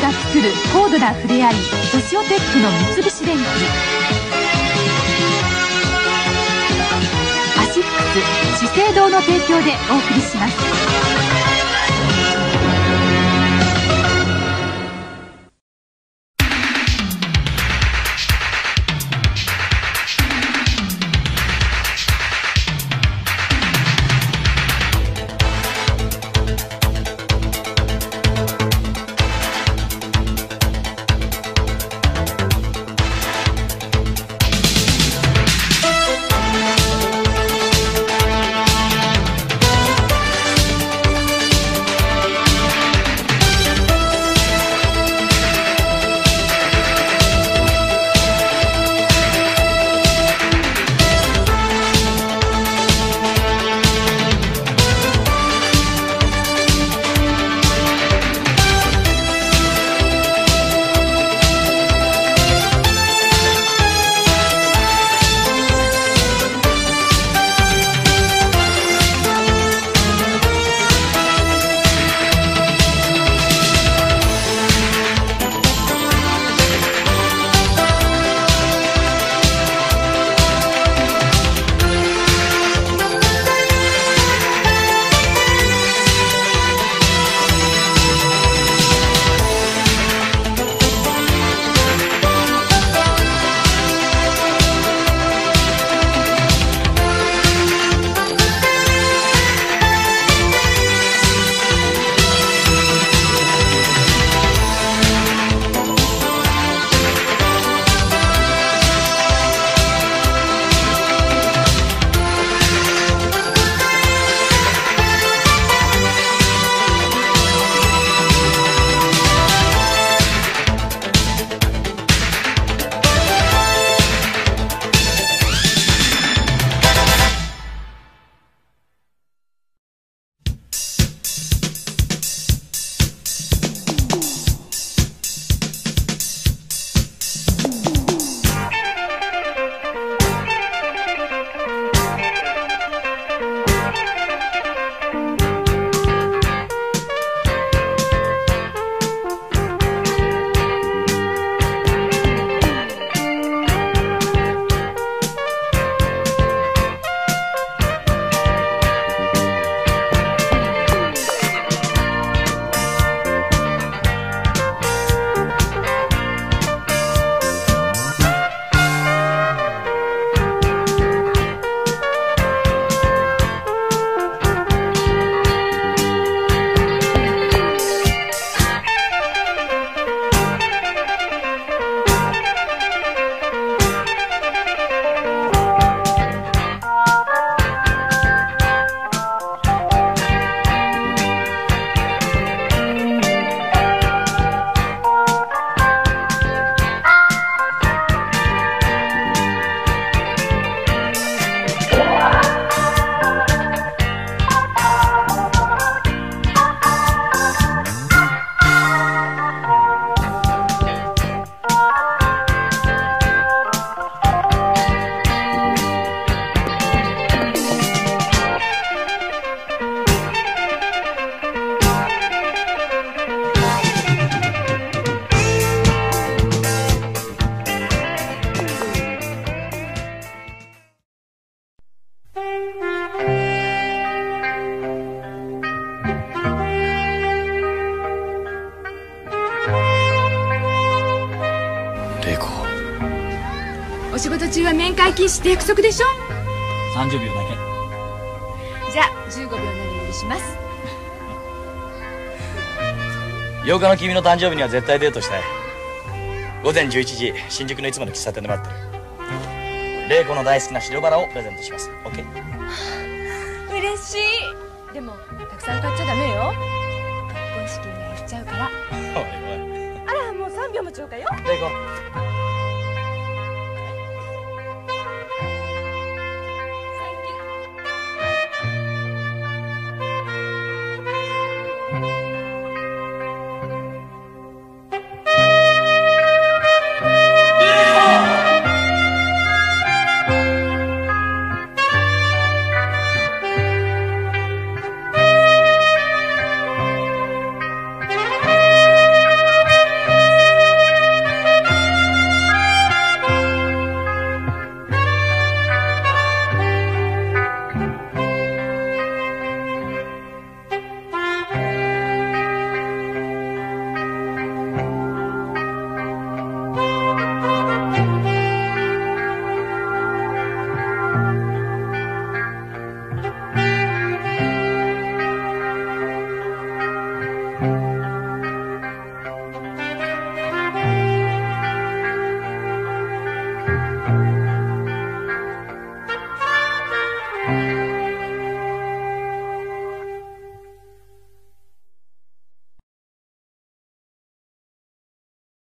が作る高度な触れ合いソシオテックの三菱電機。アシックス資生堂の提供でお送りします。中は面会禁止って約束でしょ？30秒だじゃあ15秒なりよりします。け8日の君の誕生日には絶対デートしたい。午前11時新宿のいつもの喫茶店で待ってる。玲子の大好きな白バラをプレゼントします。OK 嬉しい。でもたくさん買っちゃダメよ。結婚式に減っちゃうから。おいおい。あらもう3秒もちょうかよ。玲子